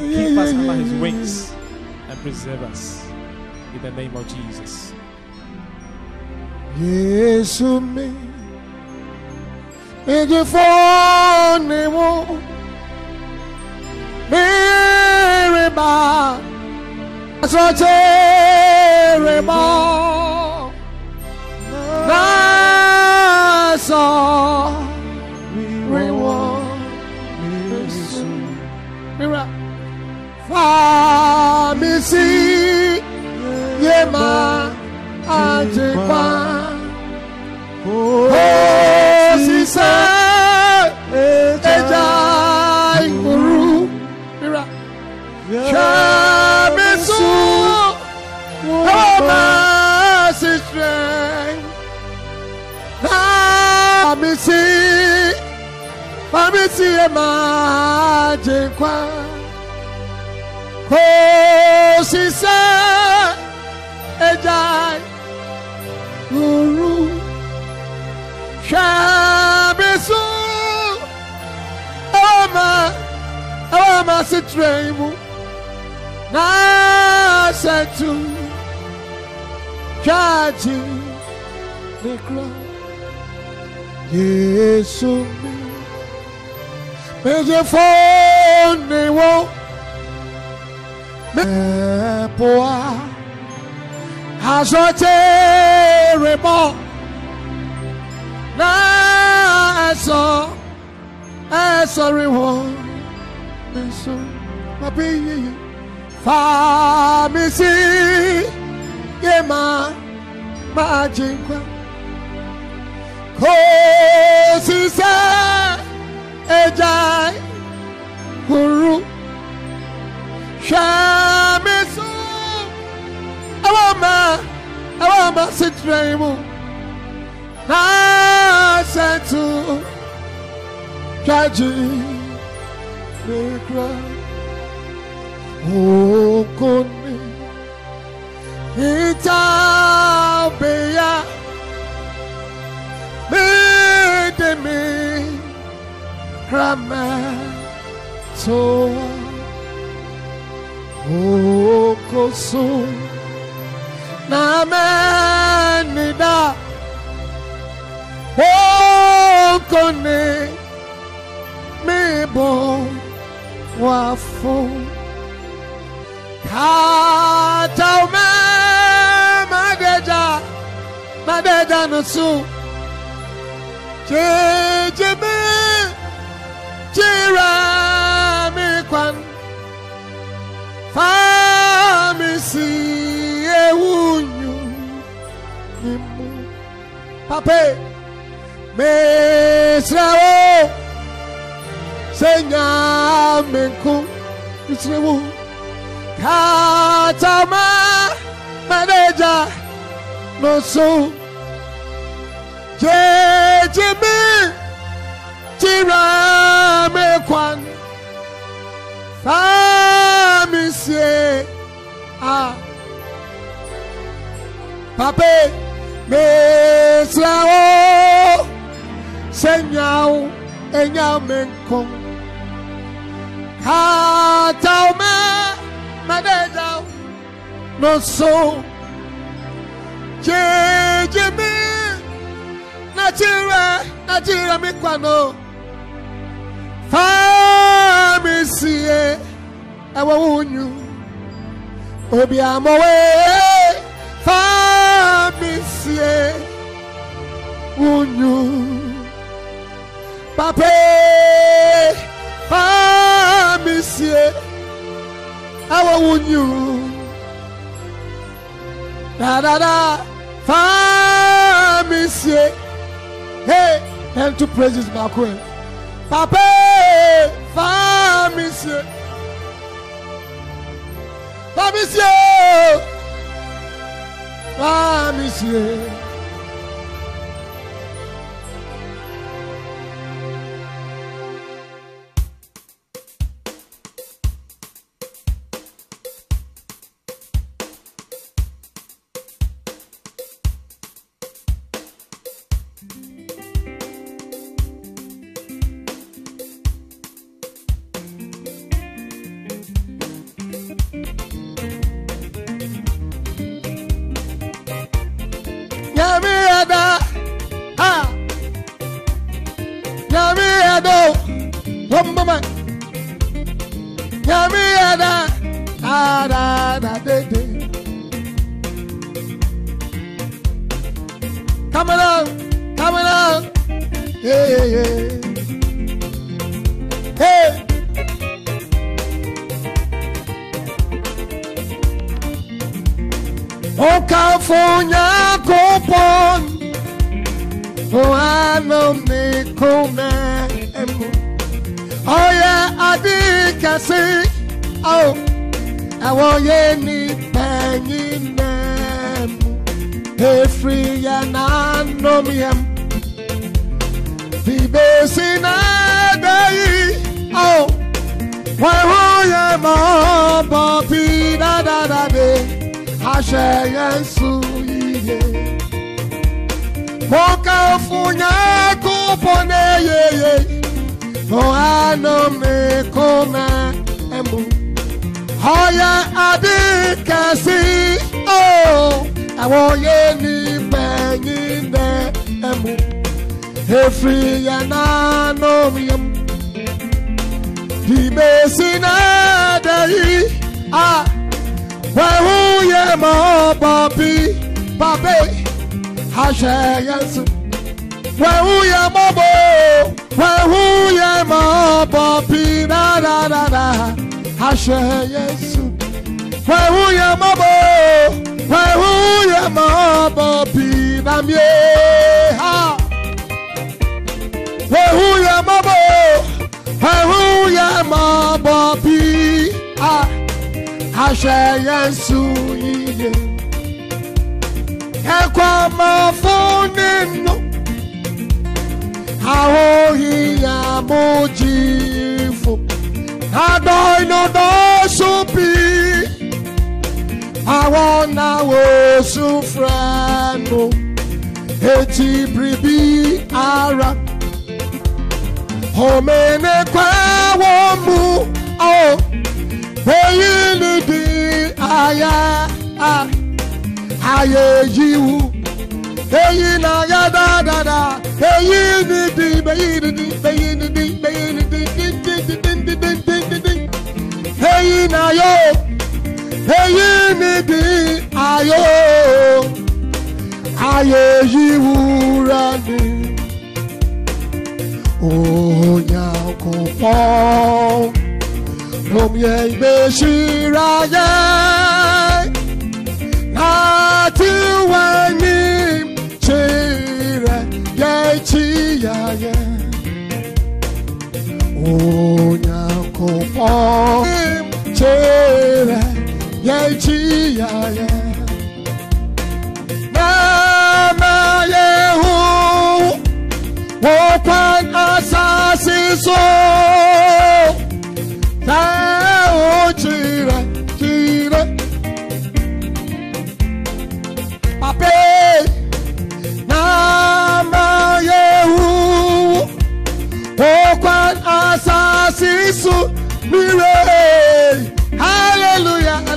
and keep us under his wings and preserve us. In the name of Jesus. Yes, me. And if only Mary, my, so Jeremiah. ma gye nkwa osise egya uru hwɛ mi so ɛwɔ ma ɛwɔ ma se tura yi mu na sɛ tu hwɛ agye ne kura yesu mi. méje fóònìwó mẹ́pọ̀á aṣọ tẹ̀rẹ̀ mọ́ náà ẹ̀sọ́ ẹ̀sọ́ rí wọn ẹ̀sọ́ bàbá yìí fàmìsì yé máa máa jẹ nǹkan kò sí sẹ́ẹ̀. Ejai Huru Shamisu Awama Awama Sitremu Nasetu Kaji Nikra Okuni Itabeya clamato poco su na menida poco ne me bo wa fo kata me su jeje si ewunyu mimu pape mesrawo senyamenku misrewu katama maneja jeje nosu jejimi tiramekwan famisie. Ah. Pape, me slao, senyao, enyamenkong. Katao me, madedao, no so. Jejimi, natira, natira mikwano. Famisie, ewa unyu obi amowe famisie unyu pape famisie awo unyu dadada famisie hey and to praise his makoe pape famisie bá mi sí o bá mi Bombama Yamiada Ada Dede Come along, come along Hey, hey, hey Hey Okafunya kupon Fuano mikuna nífẹ̀ẹ́ sí àwọn yé nífẹ̀ẹ́ yín náà mú efiri yẹn náà nomi yẹn mú fìbèsí náà dé yìí wọ́n hó yẹn mọ́ bọ̀ fi dáadáa dé aṣẹ yẹn sùn yíyẹ. Mo kà fún yẹn kú pọ̀ ní yẹyẹ. Foano me kona emu. Hoya adi kasi oh. Àwọn yé ni gbẹ̀yìn dẹ ẹ̀mú. Efiri yẹn náà nọ mi yẹn mu. Dìbèsí náà dẹ̀ yìí. Wẹ̀hú yẹ mọ̀ bọ̀ bí bàbá. Aṣẹ yẹn sùn. Wẹ̀hú yẹ mọ̀ bọ̀. na wehuye maobo pinararara ashe yesu wehuye maobo wehuye maobo pinamie ha wehuye maobo wehuye maobo pi ha ashe yesu iye ẹkọ ọmọ fún. mojifu Adoi no do supi Àwọn náwó sufranu Eti bribi ara Omene kwe womu Oh Beyi ni di aya Aye yiwu Eyi na da da da Beyin ni di, beyin ni di, beyin ni di, beyin ni di, di di di di di di di di. Beyin ayo, beyin ni di ni. Oya kò pọ̀, mo yẹ ìgbésí ráyé.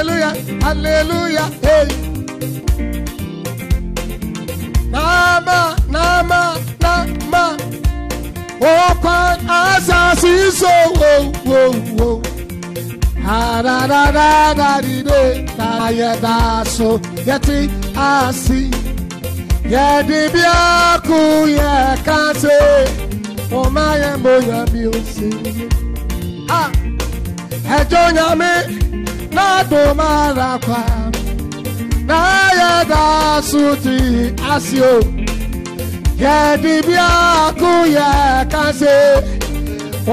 Hallelujah, hallelujah, hey. Nama, nama, nama. Oh, kwan asasi so, oh, oh, oh. Ha da da da da di do, da ya da so, yeti asi. Yẹ di bí a kú yẹ ká ṣe, mo máa yẹ mo yẹ mi ò sí. Ẹjọ́ yà mí na doma domarakwa na ya da suti asio yẹ di bi aku yẹ kase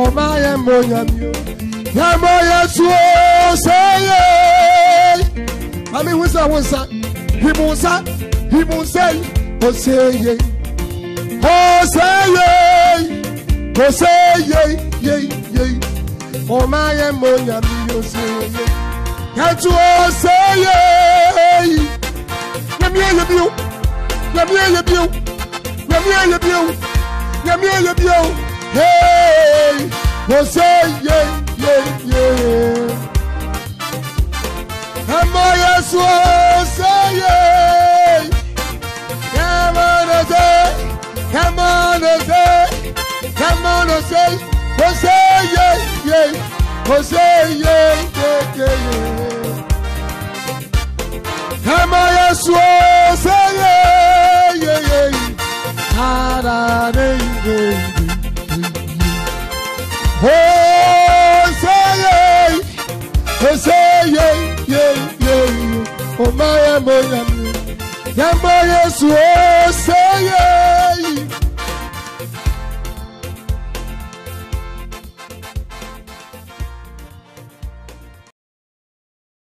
o ma yẹ mo nyami o yẹ mo yẹ su o seye ami wusa wusa himusa himusei o ye, o seye o seye ye ye o ma yẹ mo nyami o seye. Yàtú ọ̀sẹ̀ yẹ. Yẹmi ẹ̀yẹ bi o. Yẹmi ẹ̀yẹ bi o. Yẹmi ẹ̀yẹ bi o. Yẹmi ẹ̀yẹ bi o. Hey! Ọ̀sẹ̀ yẹ yẹ yẹ. Ẹ mọ Yẹsu ọ̀sẹ̀ yẹ. Come on, ọ̀sẹ̀. Come on, ọ̀sẹ̀. Come on, ọ̀sẹ̀. Ọ̀sẹ̀ yẹ yẹ kò séye kékeré ẹ mọ Yésù ó séye yeye ara ní ìwé ìwé ó séye kò séye yeye ó má yẹ mọ yẹ mọ Yésù ó séye.